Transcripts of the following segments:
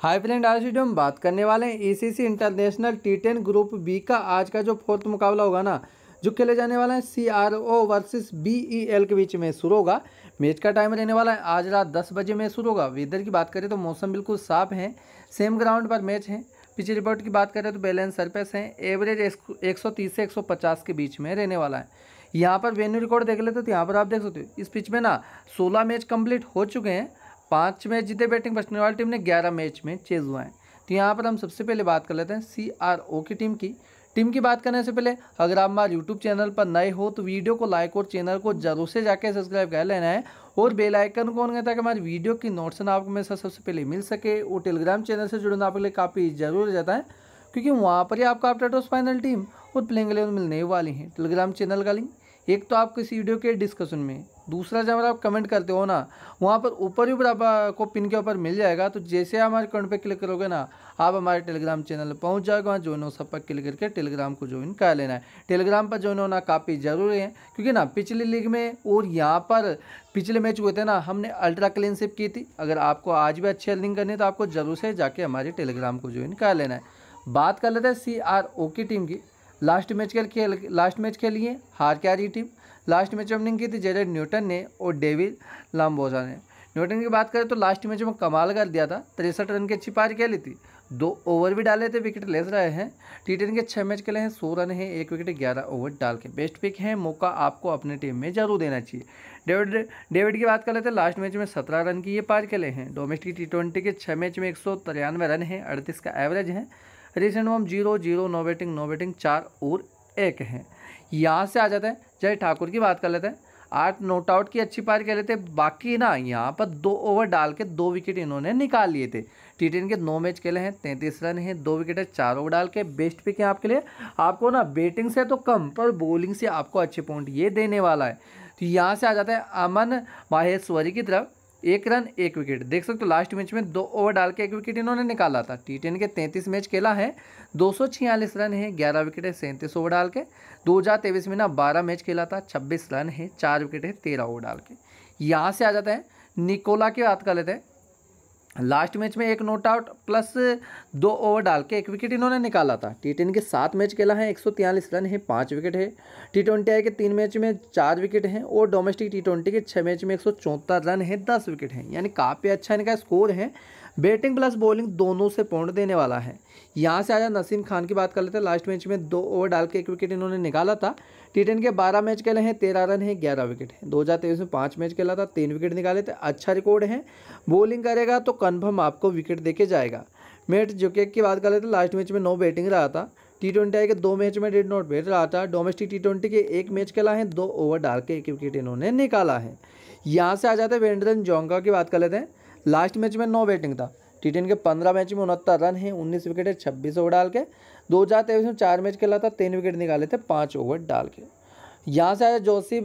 Hi friend आज video हम बात करने वाले हैं ECC international T ten group B का आज का जो फोर्थ मुकाबला होगा ना, जो खेले जाने वाला है C R O versus B E L के बीच में शुरू होगा। मैच का टाइम रहने वाला है, आज रात दस बजे में शुरू होगा। वेदर की बात करें तो मौसम बिल्कुल साफ़ है सेम ग्राउंड पर मैच है। पिछली रिपोर्ट की बात करें तो बैलेंस सरफेस है एवरेज एक सौ तीस से एक सौ पचास के बीच में रहने वाला है। यहाँ पर वेन्यू रिकॉर्ड देख लेते तो यहाँ पर आप देख सकते हो, इस पिच में ना सोलह मैच कंप्लीट हो चुके हैं। पाँच मैच जीते बैटिंग फ़र्स्ट वाली टीम ने ग्यारह मैच में चेज हुआ है। तो यहाँ पर हम सबसे पहले बात कर लेते हैं सी की टीम की। टीम की बात करने से पहले अगर आप हमारे यूट्यूब चैनल पर नए हो तो वीडियो को लाइक और चैनल को ज़रूर से जाके सब्सक्राइब कर लेना है और बेल आइकन को ऑन ताकि हमारी वीडियो की नोट्स आपको साथ सबसे पहले मिल सके और टेलीग्राम चैनल से जुड़ना आपके लिए काफ़ी ज़रूर हो जाता है, क्योंकि वहाँ पर ही आपको अपडेट फाइनल टीम और प्लेइंग इलेवन मिलने वाली है। टेलीग्राम चैनल का लिंक एक तो आपको इस वीडियो के डिस्कशन में दूसरा जब आप कमेंट करते हो ना, वहाँ पर ऊपर ही ऊपर आपको पिन के ऊपर मिल जाएगा। तो जैसे हमारे कमेंट पे क्लिक करोगे ना, आप हमारे टेलीग्राम चैनल पर पहुँच जाओगे वहाँ ज्वाइन हो सब पर क्लिक करके टेलीग्राम को ज्वाइन कर लेना है। टेलीग्राम पर ज्वाइन होना काफ़ी ज़रूरी है, क्योंकि ना, पिछली लीग में और यहाँ पर पिछले मैच हुए थे ना, हमने अल्ट्रा क्लीनशिप की थी। अगर आपको आज भी अच्छी अर्निंग करनी है तो आपको ज़रूर से जाके हमारे टेलीग्राम को ज्वाइन कर लेना है। बात कर लेते हैं सी आर ओ की टीम की। लास्ट मैच के खेल, लास्ट मैच खेलिए हार के आ रही टीम? लास्ट मैच ओपनिंग की थी जेरेड न्यूटन ने और डेविड लाम्बोजा ने। न्यूटन की बात करें तो लास्ट मैच में कमाल कर दिया था। तिरसठ रन की अच्छी पारी खेली थी। दो ओवर भी डाले थे, विकेट ले रहे हैं। टी टेन के छः मैच खेले हैं, सौ रन है, एक विकेट, ग्यारह ओवर डाल के। बेस्ट पिक है, मौका आपको अपने टीम में ज़रूर देना चाहिए। डेविड डेविड की बात कर लेते हैं, लास्ट मैच में सत्रह रन की ये पार खेले हैं। डोमेस्टिक टी ट्वेंटी के छः मैच में एक सौ तिरानवे रन है, अड़तीस का एवरेज है। Recent one zero zero, no batting no batting चार और एक हैं। यहाँ से आ जाते हैं, जय ठाकुर की बात कर लेते हैं। आठ नोट आउट की अच्छी पारी कर लेते बाकी ना, यहाँ पर दो ओवर डाल के दो विकेट इन्होंने निकाल लिए थे। टी के नौ मैच खेले हैं, तैंतीस रन हैं, दो विकेट है, चार ओवर डाल के बेस्ट पिक है आपके लिए। आपको ना, बैटिंग से तो कम, पर बॉलिंग से आपको अच्छे पॉइंट ये देने वाला है। तो यहाँ से आ जाता है अमन माहेश्वरी की तरफ़। एक रन, एक विकेट देख सकते हो लास्ट मैच में दो ओवर डाल के एक विकेट इन्होंने निकाला था। टी के तैंतीस मैच खेला है, दो सौ छियालीस रन है, ग्यारह विकेट है, सैंतीस ओवर डाल के। दो हज़ार तेईस में ना बारह मैच खेला था, छब्बीस रन है, चार विकेट है, तेरह ओवर डाल के। यहाँ से आ जाता है निकोला की बात कर लेते हैं। लास्ट मैच में एक नोट आउट, प्लस दो ओवर डाल के एक विकेट इन्होंने निकाला था। टी टेन के सात मैच खेला है, एक रन है, पाँच विकेट है। टी ट्वेंटी आई के तीन मैच में चार विकेट हैं और डोमेस्टिक टी ट्वेंटी के छः मैच में एक सौ चौहत्तर रन है, दस विकेट हैं। यानी काफ़ी अच्छा इनका स्कोर है। बैटिंग प्लस बॉलिंग दोनों से पॉइंट देने वाला है। यहाँ से आया नसीम खान की बात कर लेते हैं। लास्ट मैच में दो ओवर डाल के एक विकेट इन्होंने निकाला था। टी के बारह मैच खेले हैं, तेरह रन है, ग्यारह विकेट है। दो हज़ार तेईस में पाँच मैच खेला था, तीन विकेट निकाले थे। अच्छा रिकॉर्ड है। बॉलिंग करेगा तो कन्फर्म आपको विकेट दे जाएगा। मेट जोकेक की बात कर लेते लास्ट मैच में नौ बैटिंग रहा था। टी ट्वेंटी आई के दो मैच में डेड नॉट बैठ रहा था। डोमेस्टिक टी ट्वेंटी के एक मैच खेला है। दो ओवर डाल के एक विकेट इन्होंने निकाला है। यहाँ से आ जाते हैं वेंड्रन जोंगा की बात कर लेते हैं। लास्ट मैच में नौ बैटिंग था। टी के पंद्रह मैच में उनहत्तर रन है, उन्नीस विकेट है छब्बीस ओवर डाल के। दो हज़ार तेईस में चार मैच खेला था, तीन विकेट निकाले थे, पाँच ओवर डाल के। यहाँ से आया जोसिफ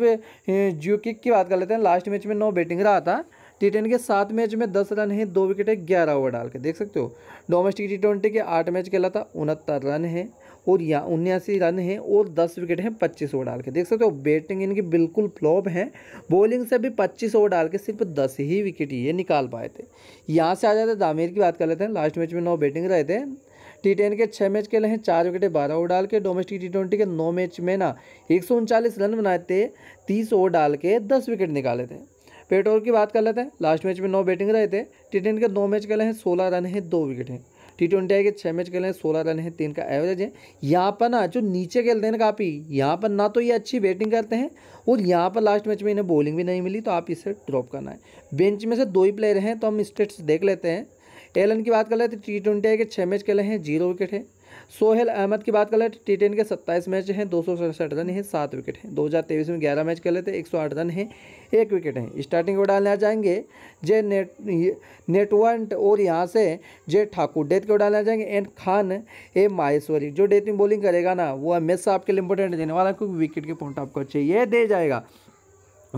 ज्यूकिक की बात कर लेते हैं। लास्ट मैच में नौ बैटिंग रहा था। टी के सात मैच में दस रन है, दो विकेट है ग्यारह ओवर डाल के। देख सकते हो, डोमेस्टिक टी ट्वेंटी के आठ मैच खेला था, उनहत्तर रन है। और यहाँ उन्यासी रन हैं और दस विकेट हैं पच्चीस ओवर डाल के। देख सकते हो, बैटिंग इनकी बिल्कुल फ्लॉप है। बॉलिंग से भी पच्चीस ओवर डाल के सिर्फ़ दस ही विकेट ये निकाल पाए थे। यहाँ से आ जाते दामेर की बात कर लेते हैं। लास्ट मैच में नौ बैटिंग रहे थे। टी टेन के छः मैच खेले हैं, चार विकेटें बारह ओवर डाल के। डोमेस्टिक टी ट्वेंटी के नौ मैच में ना एक रन बनाए थे, तीस ओवर डाल के दस विकेट निकाले थे। पेट्रोल की बात कर लेते हैं, लास्ट मैच में नौ बैटिंग रहे थे। टी टेन के नौ मैच खेले हैं, सोलह रन हैं, दो विकेट हैं। टी ट्वेंटी आई के छः मैच खेले हैं, सोलह रन है, तीन का एवरेज है। यहाँ पर ना, जो नीचे खेलते हैं काफ़ी, यहाँ पर ना तो ये अच्छी बैटिंग करते हैं और यहाँ पर लास्ट मैच में इन्हें बॉलिंग भी नहीं मिली तो आप इसे ड्रॉप करना है। बेंच में से दो ही प्लेयर हैं तो हम स्टेट्स देख लेते हैं। एलन की बात कर लेते टी ट्वेंटी आई के छः मैच खेले हैं, ज़ीरो विकेट है। सोहेल अहमद की बात कर ले टी टेन के सत्ताईस मैच हैं, दो सौ सड़सठ रन है, सात विकेट हैं। दो हज़ार तेईस में ग्यारह मैच खेले थे, एक सौ आठ रन है, एक विकेट है। स्टार्टिंग डालने आ जाएँगे, जे नेट नेटवंट और यहाँ से जे ठाकुर डेथ को डालने आ जाएँगे, एंड खान ए माहेश्वरी, जो डेथ में बॉलिंग करेगा ना, वो हमेशा आपके लिए इंपॉर्टेंट देने वाला क्योंकि विकेट के पॉइंट आपको चाहिए, दे जाएगा।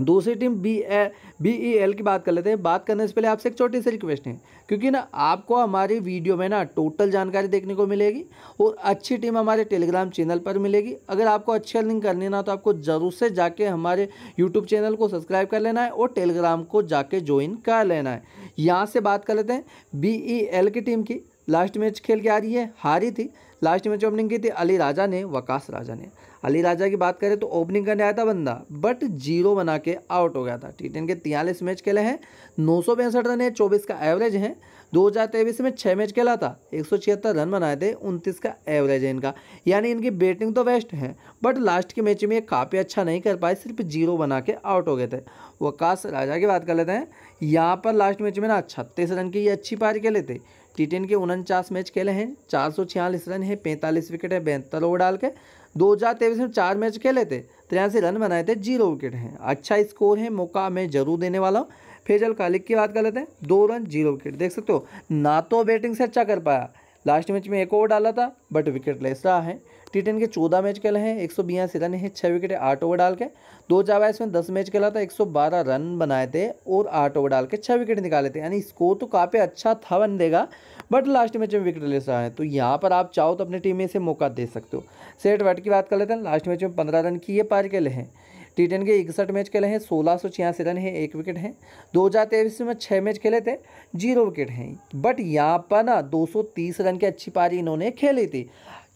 दूसरी team B A B E L की बात कर लेते हैं। बात करने से पहले आपसे एक छोटी सी रिक्वेस्ट है, क्योंकि ना आपको हमारी वीडियो में ना टोटल जानकारी देखने को मिलेगी और अच्छी टीम हमारे टेलीग्राम चैनल पर मिलेगी। अगर आपको अच्छी अर्निंग करनी ना तो आपको ज़रूर से जाके हमारे यूट्यूब चैनल को सब्सक्राइब कर लेना है और टेलीग्राम को जाके ज्वाइन कर लेना है। यहाँ से बात कर लेते हैं बी ई एल की टीम की। लास्ट मैच खेल के आ रही है, हारी थी। लास्ट मैच ओपनिंग की थी, अली राजा ने, वकास राजा ने। अली राजा की बात करें तो ओपनिंग करने आया था बंदा बट ज़ीरो बना के आउट हो गया था। टी के तियालीस मैच खेले हैं, नौ सौ पैंसठ रन है, चौबीस का एवरेज है। दो हज़ार तेईस में छः मैच खेला था, एक सौ छिहत्तर रन बनाए थे, उनतीस का एवरेज है इनका। यानी इनकी बैटिंग तो बेस्ट है बट लास्ट के मैच में ये काफ़ी अच्छा नहीं कर पाए, सिर्फ़ ज़ीरो बना के आउट हो गए थे। वकास राजा की बात कर लेते हैं, यहाँ पर लास्ट मैच में ना छत्तीस रन की ये अच्छी पारी खेले थे। टी के उनचास मैच खेले हैं, चार सौ छियालीस रन है, पैंतालीस विकेट है बेहतर ओवर डाल के दो हज़ार तेईस में चार मैच खेले थे, तिरासी रन बनाए थे, ज़ीरो विकेट हैं। अच्छा स्कोर है, मौका मैं ज़रूर देने वाला हूँ। फेजल कालिक की बात कर लेते हैं, दो रन, ज़ीरो विकेट। देख सकते हो, ना तो बैटिंग से अच्छा कर पाया लास्ट मैच में एक ओवर डाला था बट विकेट लेस रहा है। टी के चौदह मैच खेले हैं, एक सौ बयासी रन है छः विकेट आठ ओवर डाल के। दो बाईस में दस मैच खेला था, एक सौ बारह रन बनाए थे और आठ ओवर डाल के छः विकेट निकाले थे। यानी स्कोर तो काफ़ी अच्छा था बन देगा बट लास्ट मैच में विकेट ले रहा है। तो यहाँ पर आप चाहो तो अपनी टीम में से मौका दे सकते हो। सेट वट की बात कर लेते हैं, लास्ट मैच में पंद्रह रन की ये पार के लिए हैं। टी टेन के इकसठ मैच खेले हैं, सोलह सौ छियासी रन है, एक विकेट हैं। दो हज़ार तेईस में छः मैच खेले थे, ज़ीरो विकेट हैं। बट यहाँ पर ना दो सौ तीस रन की अच्छी पारी इन्होंने खेली थी।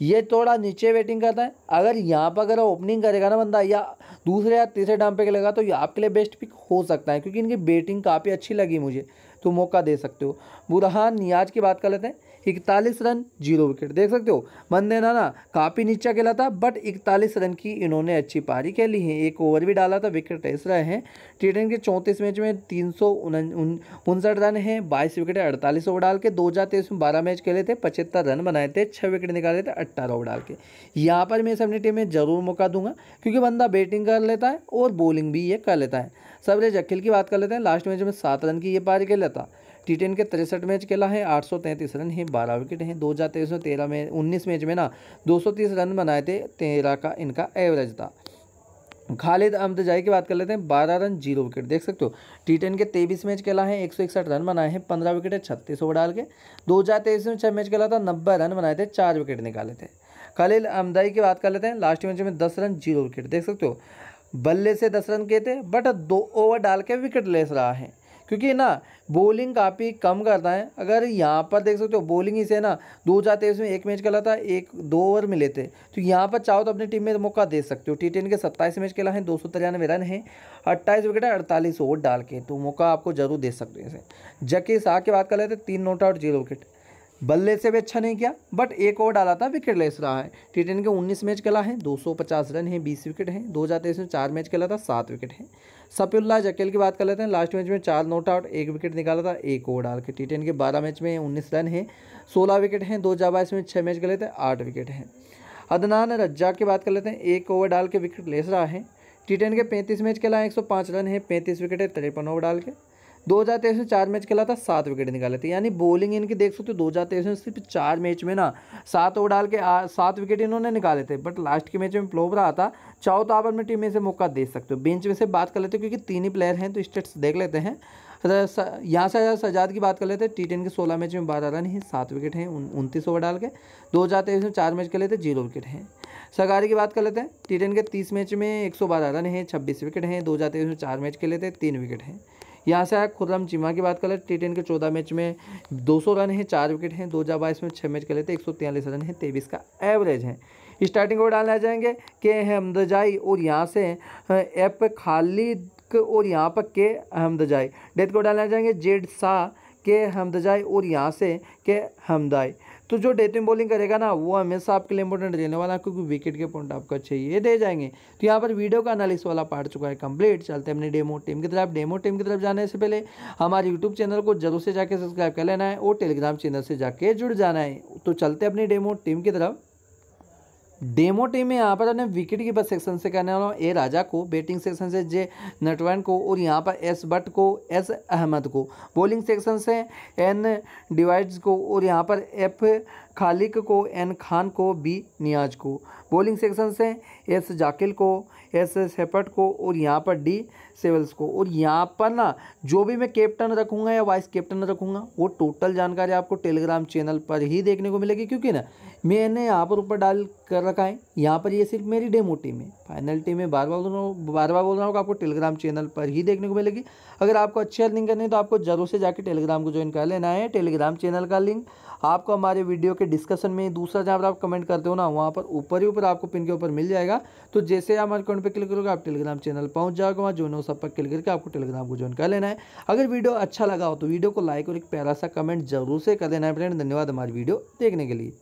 ये थोड़ा नीचे वेटिंग करता है। अगर यहाँ पर अगर ओपनिंग करेगा ना बंदा या दूसरे या तीसरे डाम पे खेलेगा तो ये आपके लिए बेस्ट पिक हो सकता है, क्योंकि इनकी बैटिंग काफ़ी अच्छी लगी मुझे। तो मौका दे सकते हो। बुरहान, नियाज की बात कर लेते हैं। इकतालीस रन, ज़ीरो विकेट। देख सकते हो बंदे ना ना काफ़ी नीचा खेला था बट इकतालीस रन की इन्होंने अच्छी पारी खेली है। एक ओवर भी डाला था विकेट ऐसे रहे हैं। टी के चौंतीस मैच में तीन सौ उनसठ रन हैं, बाईस विकेट अड़तालीस ओवर डाल के, दो हज़ार तेईस में बारह मैच खेले थे, पचहत्तर रन बनाए थे छः विकेट निकाले थे, अट्ठारह ओवर डाल के। यहाँ पर मैं अपनी टीम में ज़रूर मौका दूँगा, क्योंकि बंदा बैटिंग कर लेता है और बॉलिंग भी ये कर लेता है। सबरेज अखिल की बात कर लेते हैं। लास्ट मैच में सात रन की ये पारी खेल लेता टी टेन के तिरसठ मैच खेला है, आठ सौ तैंतीस रन है, बारह विकेट हैं। दो हज़ार तेईस में तेरह में, उन्नीस मैच में ना, दो सौ तीस रन बनाए थे, तेरह का इनका एवरेज था। खालिद अमदजाई की बात कर लेते हैं, बारह रन, ज़ीरो विकेट देख सकते हो टी टेन के तेईस मैच खेला है, एक सौ इकसठ रन बनाए हैं, पंद्रह विकेट है, छत्तीस ओवर डाल के। दो हज़ार तेईस में छः मैच खेला था, नब्बे रन बनाए थे, चार विकेट निकाले थे। खालिद अमदाई की बात कर लेते हैं, लास्ट मैच में दस रन, ज़ीरो विकेट देख सकते हो बल्ले से दस रन किए थे बट दो ओवर डाल के विकेट लेस रहा है। क्योंकि ना बॉलिंग काफ़ी कम करता है। अगर यहाँ पर देख सकते हो बॉलिंग इसे ना, दो हज़ार तेईस में एक मैच खेला था, एक दो ओवर मिले थे। तो यहाँ पर चाहो तो अपनी टीम में मौका दे सकते हो। टी टेन के सत्ताईस मैच खेला है, दो सौ तिरानवे रन है, अट्ठाईस विकेट है, अड़तालीस ओवर डाल के। तो मौका आपको ज़रूर दे सकते हैं जकी शाह की बात कर लेते तीन नोट आउट, ज़ीरो विकेट बल्ले से भी अच्छा नहीं किया बट एक ओवर डाला था विकेट लेस रहा है। टी के उन्नीस मैच खेला है, दो सौ पचास रन है, बीस विकेट हैं, दो हज़ार तेईस में चार मैच खेला था, सात विकेट है। सफील्ला जकेल की बात कर लेते हैं लास्ट मैच में चार नोट आउट एक विकेट निकाला था, एक ओवर डाल के। टी के बारह मैच में उन्नीस रन है, सोलह विकेट हैं, दो हज़ार बाईस में छः मैच खेले थे, आठ विकेट हैं। अदनान रज्जा की बात कर लेते हैं, एक ओवर डाल के विकेट लेस रहा है। टी के पैंतीस मैच खेला है, एक सौ पाँच रन है, पैंतीस विकेट है, तिरपन ओवर डाल के। दो हज़ार तेईस में चार मैच खेला था, सात विकेट निकाले थे। यानी बॉलिंग इनकी देख सकते हो, दो हज़ार तेईस में सिर्फ़ चार मैच में ना, सात ओवर डाल के सात विकेट इन्होंने निकाले थे। बट लास्ट के मैच में फ्लोप रहा था। चाहो तो आप अपनी टीम में से मौका दे सकते हो। बेंच में से बात कर लेते हो, क्योंकि तीन ही प्लेयर हैं तो स्टेट्स देख लेते हैं। यहाँ से सजाद की बात कर लेते हैं टी टेन के सोलह मैच में बारह रन हैं, सात विकेट हैं उनतीस ओवर डाल के। दो हज़ार तेईस में चार मैच खेले थे, ज़ीरो विकेट हैं। सगारी की बात कर लेते हैं टी टेन के तीस मैच में एक सौ बारह रन हैं, छब्बीस विकेट हैं। दो हज़ार तेईस में चार मैच खेले थे, तीन विकेट हैं। यहाँ से आया खुर्रम चीमा की बात करें, टी टेन के चौदह मैच में 200 रन है, चार विकेट हैं, दो हज़ार बाईस में छः मैच खेले थे, एक रन है, तेईस का एवरेज है। स्टार्टिंग ओवर डालने जाएँगे के हमदजाई और यहाँ से एप खालिद और यहाँ पर के हमदजाई डेथ को डालने जाएँगे जेड शाह, के हमदजाई और यहाँ से के हमदाई तो जो डेथ में बॉलिंग करेगा ना, वो हमेशा आपके लिए इंपॉर्टेंट रहने वाला है, क्योंकि विकेट के पॉइंट आपको अच्छे ये दे जाएँगे। तो यहाँ पर वीडियो का एनालिसिस वाला पार्ट चुका है कंप्लीट चलते हैं अपने डेमो टीम की तरफ़। डेमो टीम की तरफ़ जाने से पहले हमारे यूट्यूब चैनल को ज़रूर से जाकर सब्सक्राइब कर लेना है और टेलीग्राम चैनल से जाके जुड़ जाना है। तो चलते अपनी डेमो टीम की तरफ़। डेमो टीम में यहाँ पर हमने विकेट कीपर सेक्शन से करने वाला हूँ। ए राजा को बैटिंग सेक्शन से जे नटवन को और यहाँ पर एस भट्ट को, एस अहमद को। बॉलिंग सेक्शन से एन डिवाइड्स को और यहाँ पर एफ़ खालिक को, एन खान को, बी नियाज को। बॉलिंग सेक्शन से एस जाकिल को, एस सेपट को और यहाँ पर डी सेवल्स को। और यहाँ पर ना, जो भी मैं कैप्टन रखूँगा या वाइस कैप्टन रखूँगा, वो टोटल जानकारी आपको टेलीग्राम चैनल पर ही देखने को मिलेगी, क्योंकि ना, मैंने यहाँ पर ऊपर डाल कर रखा है। यहाँ पर ये सिर्फ़ मेरी डेमो टीम है। फाइनल टीम में बार बार बोल रहा हूँ, बार बार बोल रहा हूँ आपको टेलीग्राम चैनल पर ही देखने को मिलेगी। अगर आपको अच्छी अर्निंग करनी है तो आपको ज़रूर से जाकर टेलीग्राम को ज्वाइन कर लेना है। टेलीग्राम चैनल का लिंक आपको हमारे वीडियो के डिस्कशन में दूसरा जहाँ पर आप कमेंट करते हो ना, वहाँ पर ऊपर ही ऊपर आपको पिन के ऊपर मिल जाएगा। तो जैसे आप हमारे अकाउंट पर क्लिक करोगे, आप टेलीग्राम चैनल पहुँच जाओगे, वहाँ ज्वाइन हो सब पर क्लिक करके आपको टेलीग्राम को ज्वाइन कर लेना है। अगर वीडियो अच्छा लगा हो तो वीडियो को लाइक और एक प्यारा सा कमेंट ज़रूर से कर देना है फ्रेंड धन्यवाद हमारी वीडियो देखने के लिए।